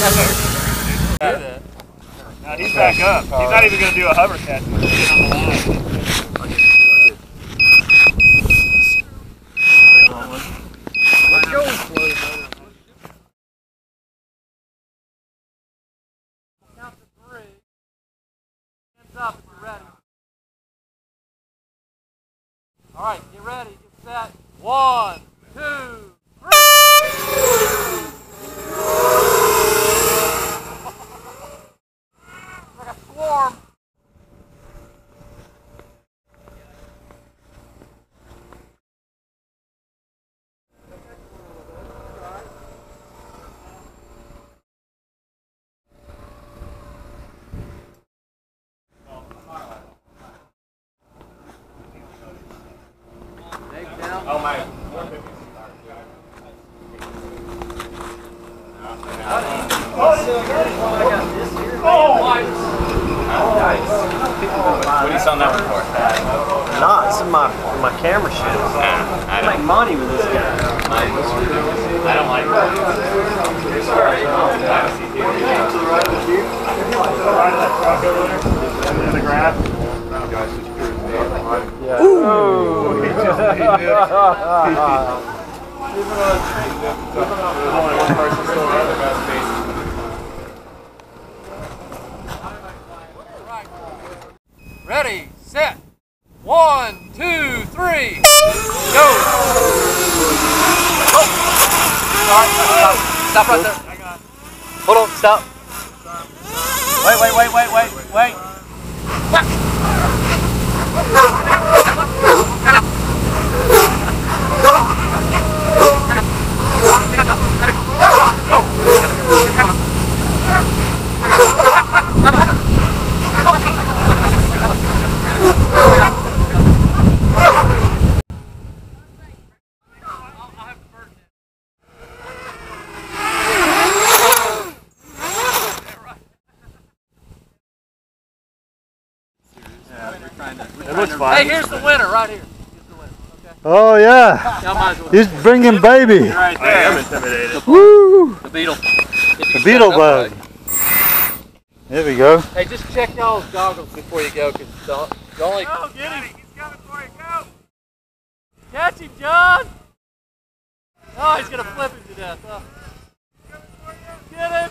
He's back up. He's not even going to do a hover catch. Up you're ready. All right, get ready, get set. One, two, three. like a swarm. Oh my. Oh, nice. What are you selling that one for? Nah, it's in my my camera shit. Ah, I I make money with this guy. I don't like In the graph. Only one person still Ready, set. One, two, three. Go. Oh. Sorry, stop, stop right there. Hold on, stop. Wait, wait, wait, wait, wait, wait. It looks Hey, here's the winner right here. Here's the winner. Okay. Oh yeah, Y'all might as well. he's bringing baby. I am intimidated. Woo! The beetle. The beetle bug. There we go. Hey, just check y'all's goggles before you go, because the, the only. Oh, get him. He's coming for you. Go. Catch him, John! Oh, he's gonna flip him to death. Oh. Get him!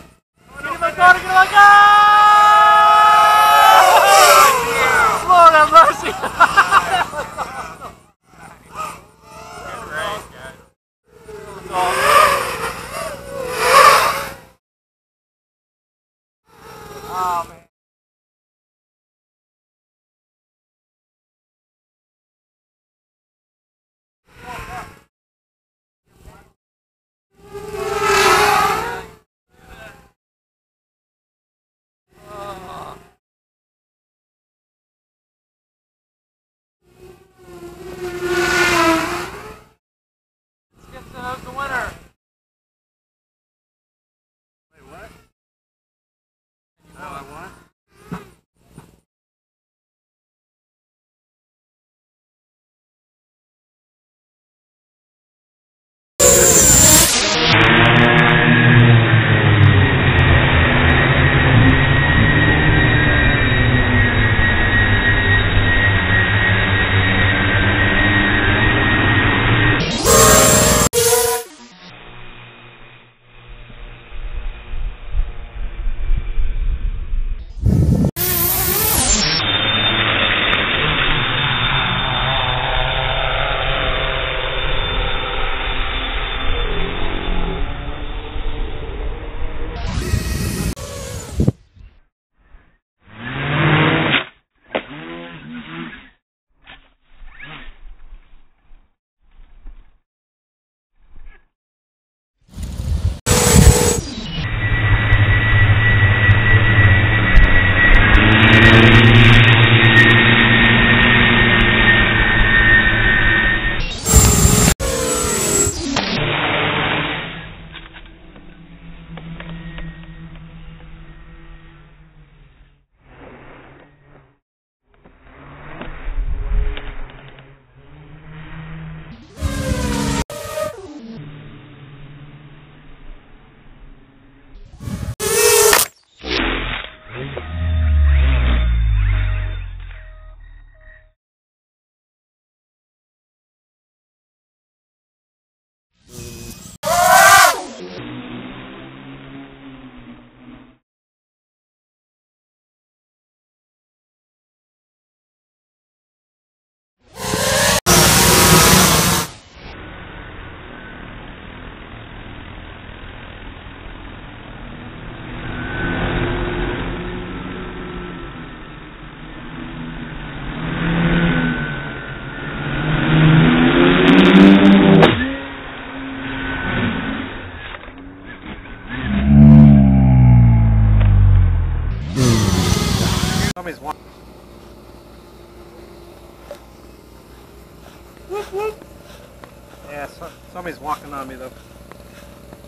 Yeah, so, somebody's walking on me though.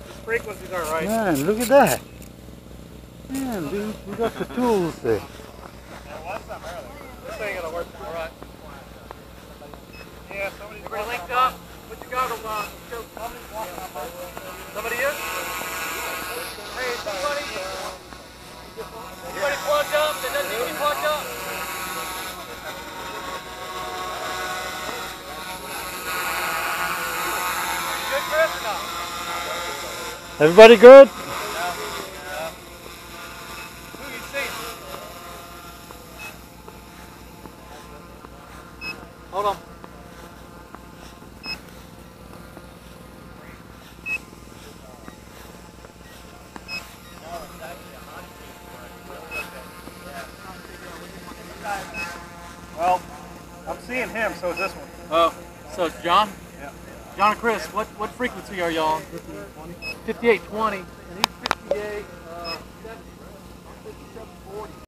His frequencies are right. Man, look at that. Man, dude, we got the tools there. There was some earlier. This ain't gonna work. All right. Yeah, somebody's Everybody linked up. Put your goggles on. Uh, Go. Somebody is? Hey, somebody. Everybody plugged up. That doesn't need to be plugged up. Good, Chris? or not? Everybody good? Who you see? Hold on. Well, I'm seeing him, so is this one. Oh, so it's John? Yeah. John and Chris, what, what frequency are y'all on? 5820. And he's 58.